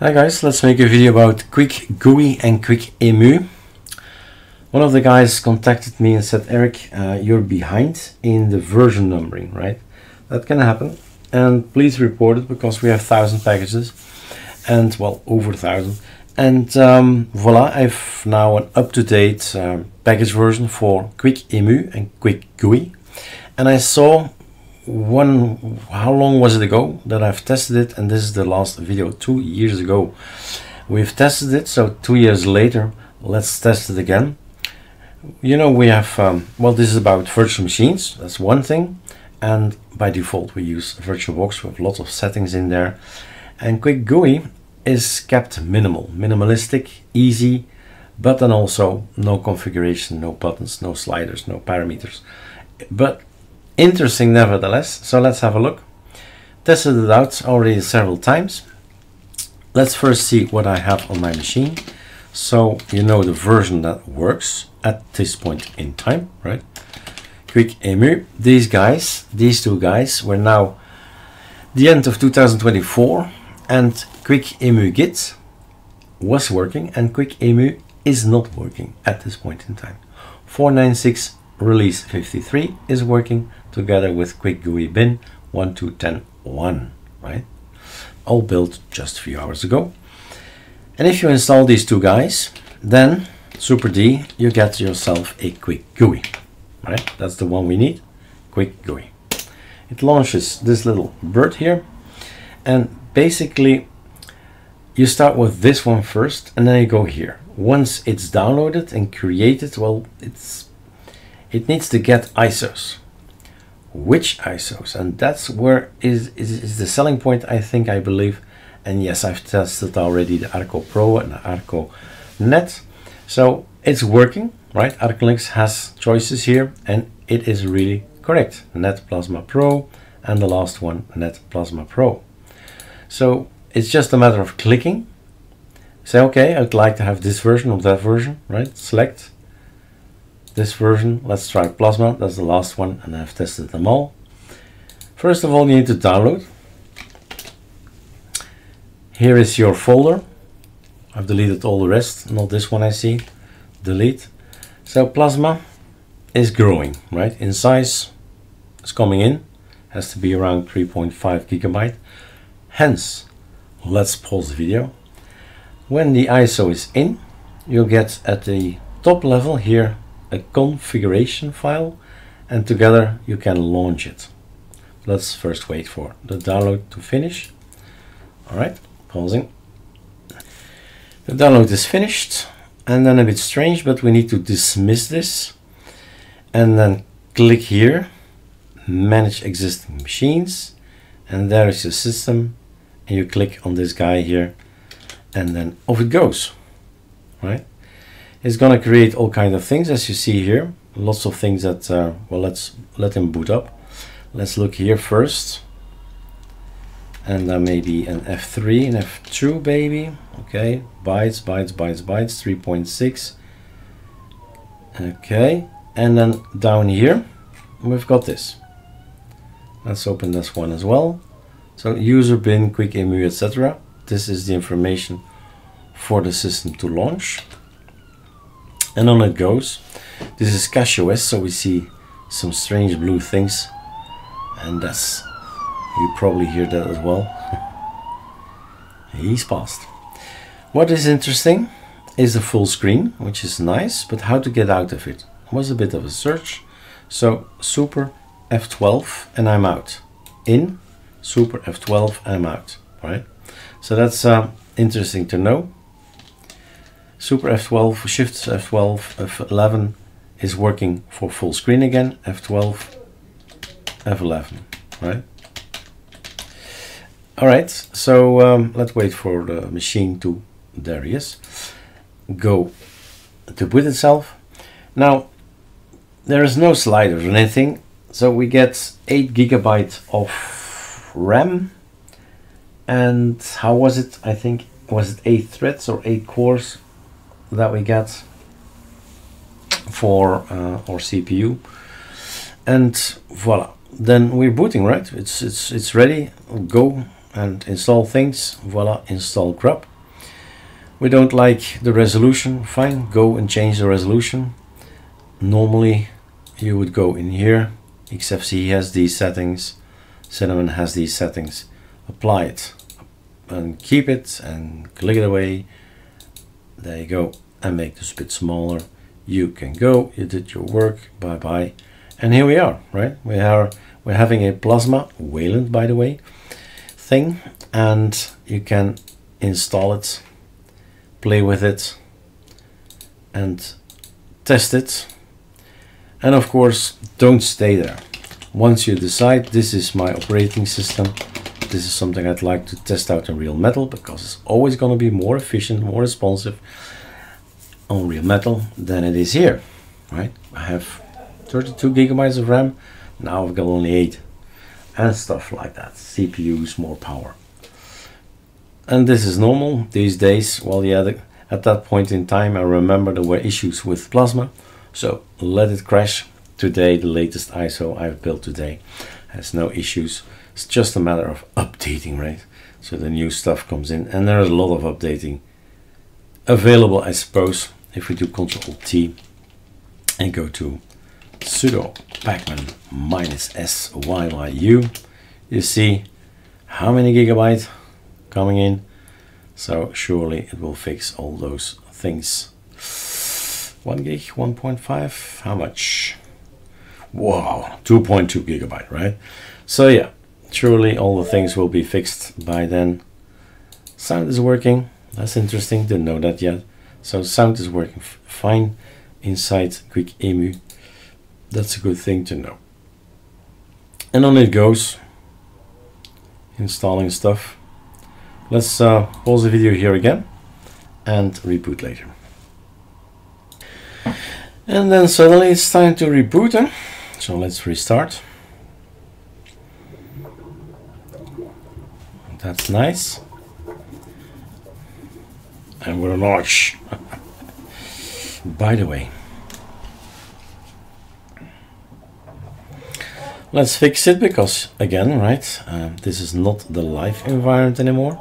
Hi guys, let's make a video about Quick GUI and Quick EMU. One of the guys contacted me and said, Erik, uh, you're behind in the version numbering, right? That can happen. And please report it because we have thousand packages and well, over thousand. And um, voila, I've now an up-to-date uh, package version for Quick EMU and Quick GUI. And I saw one how long was it ago that I've tested it? And this is the last video two years ago. We've tested it so two years later let's test it again. You know we have um, well this is about virtual machines that's one thing. And by default we use VirtualBox with lots of settings in there. And Quick GUI is kept minimal minimalistic easy but then also no configuration no buttons no sliders no parameters. But interesting nevertheless so let's have a look. Tested it out already several times. Let's first see what I have on my machine. So you know the version that works at this point in time right? Quick emu. These guys these two guys were now the end of 2024 and quick emu git was working and quick emu is not working at this point in time. 496 release 53 is working together with Quick GUI bin 12101, right? All built just a few hours ago. And if you install these two guys, then Super D, you get yourself a Quick GUI, right? That's the one we need, Quick GUI. It launches this little bird here, and basically you start with this one first, and then you go here. Once it's downloaded and created, well, it's it needs to get ISOs. Which ISOs? And that's where is, is, is the selling point, I think, I believe. And yes, I've tested already the Arco Pro and the Arco Net. So it's working, right? ArcoLinux has choices here and it is really correct. Net Plasma Pro and the last one, Net Plasma Pro. So it's just a matter of clicking. Say, okay, I'd like to have this version of that version, right? Select this version. Let's try Plasma, that's the last one, and I've tested them all. First of all, you need to download. Here is your folder. I've deleted all the rest, not this one I see. Delete. So Plasma is growing, right? In size, it's coming in. Has to be around 3.5 gigabyte. Hence, let's pause the video. When the ISO is in, you'll get at the top level here a configuration file and together you can launch it. Let's first wait for the download to finish. All right, pausing. The download is finished and then a bit strange, but we need to dismiss this and then click here, manage existing machines and there is your system and you click on this guy here and then off it goes, right? It's going to create all kinds of things as you see here. Lots of things that, uh, well, let's let him boot up. Let's look here first. And then maybe an F3 and F2 baby. Okay, bytes, bytes, bytes, bytes, 3.6. Okay, and then down here, we've got this. Let's open this one as well. So user bin, quick emu, etc. This is the information for the system to launch and on it goes. This is CachyOS, so we see some strange blue things, and that's you probably hear that as well. He's passed. What is interesting is the full screen, which is nice, but how to get out of it was a bit of a search. So super F12 and I'm out. In super F12 I'm out. Right. So that's uh, interesting to know. Super F12, Shift F12, F11 is working for full screen again, F12, F11, right? All right, so um, let's wait for the machine to, there he is, go to boot itself. Now, there is no sliders or anything, so we get 8 gigabyte of RAM, and how was it? I think, was it 8 threads or 8 cores? That we get for uh, our CPU and voila then we're booting right it's it's it's ready go and install things. Voila, install grub. We don't like the resolution. Fine, go and change the resolution. Normally you would go in here. XFCE has these settings. Cinnamon has these settings. Apply it and keep it and click it away. There you go. And make this a bit smaller. You can go. You did your work. Bye bye. And here we are, right? We are we're having a plasma Wayland, by the way, thing, and you can install it, play with it, and test it. And of course, don't stay there. Once you decide this is my operating system, this is something I'd like to test out in real metal because it's always going to be more efficient, more responsive on real metal than it is here, right? I have 32 gigabytes of RAM now I've got only 8 and stuff like that. CPUs, more power. And this is normal these days. Well, yeah, the, at that point in time, I remember there were issues with Plasma. So let it crash. Today, the latest ISO I've built today has no issues. It's just a matter of updating, right? So the new stuff comes in and there's a lot of updating available, I suppose, if we do Control T and go to sudo pacman minus syyu you see how many gigabytes coming in? So surely it will fix all those things. 1 gig 1.5 how much? Wow 2.2 gigabyte right? So yeah surely all the things will be fixed by then. Sound is working. That's interesting. Didn't know that yet so sound is working fine inside quick emu that's a good thing to know. And on it goes, installing stuff. Let's uh, pause the video here again and reboot later. And then suddenly it's time to reboot. Huh? So let's restart. That's nice. And we're an arch. By the way, Let's fix it because again, right, uh, this is not the live environment anymore.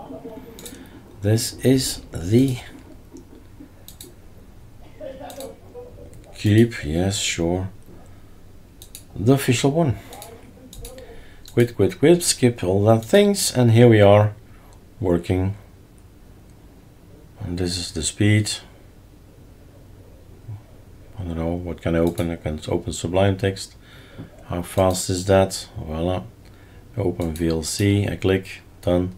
This is the keep, yes, sure. The official one. Quit, quit, quit, skip all that things, and here we are working. And this is the speed. I don't know what can I open. I can open Sublime Text. How fast is that? Voila. Open VLC, I click, done.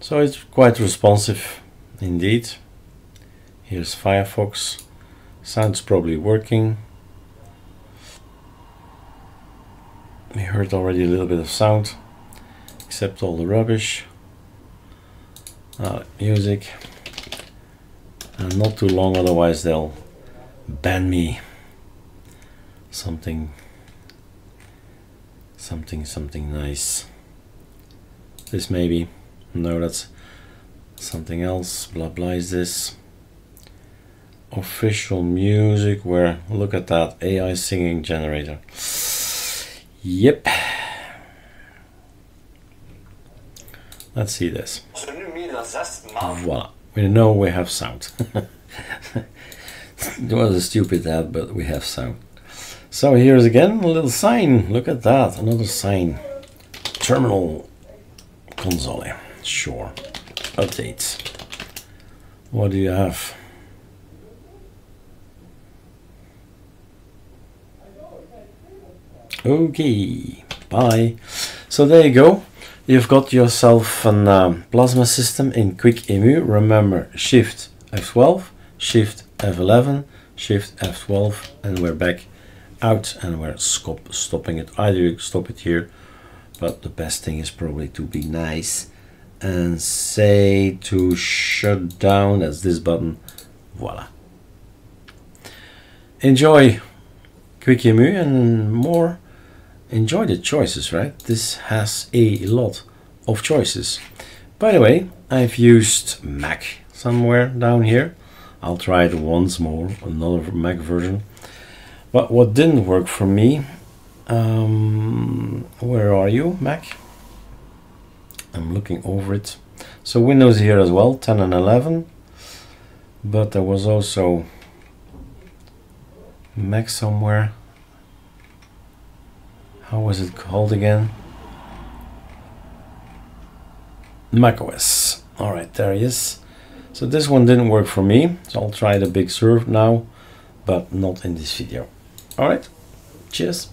So it's quite responsive indeed. Here's Firefox. Sounds probably working. We heard already a little bit of sound, except all the rubbish. Uh, music. And not too long, otherwise they'll ban me. Something something something nice. This maybe no that's something else. Blah blah is this. Official music where look at that AI singing generator. Yep. Let's see this Ah, voila we know we have sound it was a stupid ad but we have sound so here's again a little sign. Look at that, another sign. Terminal console. Sure. Updates. What do you have? Okay, bye. So there you go. You've got yourself a um, plasma system in Quick Emu. Remember, Shift F12, Shift F11, Shift F12, and we're back out and we're stop, stopping it. Either you stop it here, but the best thing is probably to be nice and say to shut down, as this button, voila. Enjoy QuickEmu and more. Enjoy the choices, right? This has a lot of choices. By the way, I've used Mac somewhere down here. I'll try it once more, another Mac version. But what didn't work for me, um, where are you, Mac? I'm looking over it. So Windows here as well, 10 and 11. But there was also Mac somewhere. How was it called again? Mac OS. All right, there he is. So this one didn't work for me. So I'll try the Big Sur now, but not in this video. All right, cheers.